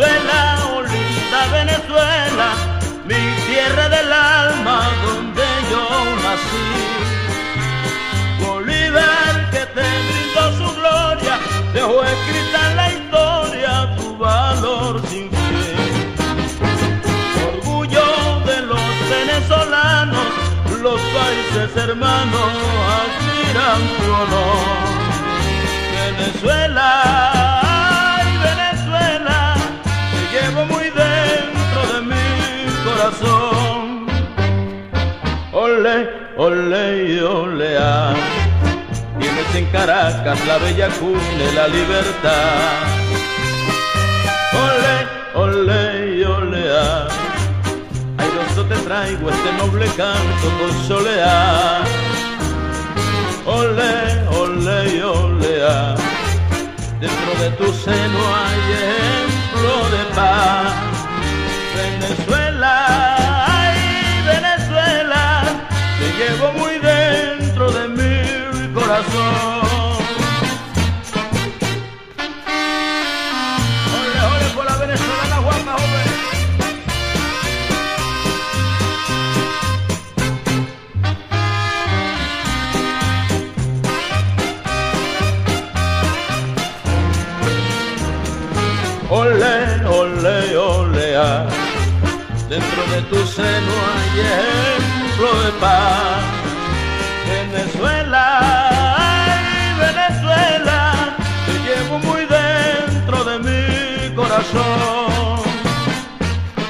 Venezuela, oh linda Venezuela, mi tierra del alma donde yo nací. Bolívar que te brindó su gloria, dejó escrita en la historia tu valor sin fin. Orgullo de los venezolanos, los países hermanos admiran tu honor. Venezuela. Ole, ole y olea. Tienes en Caracas la bella cuna de la libertad. Ole, ole y olea. Airoso te traigo este noble canto con soleá. Ole, ole y olea. Dentro de tu seno hay Ole, ole, ole, ah. dentro de tu seno hay de paz. Venezuela, ay, Venezuela, te llevo muy dentro de mi corazón.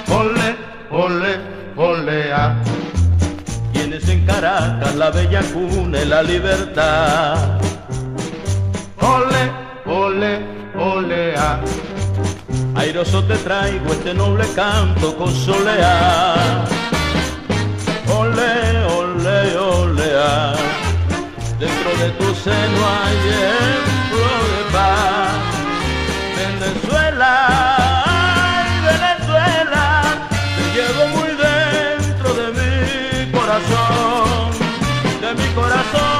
Ole, ole, olea. Tienes en Caracas la bella cuna y la libertad. Ole, ole, olea. Airoso te traigo este noble canto con soleá ole, ole, olea. Dentro de tu seno hay ejemplo de paz. Venezuela, ay, Venezuela, te llevo muy dentro de mi corazón, de mi corazón.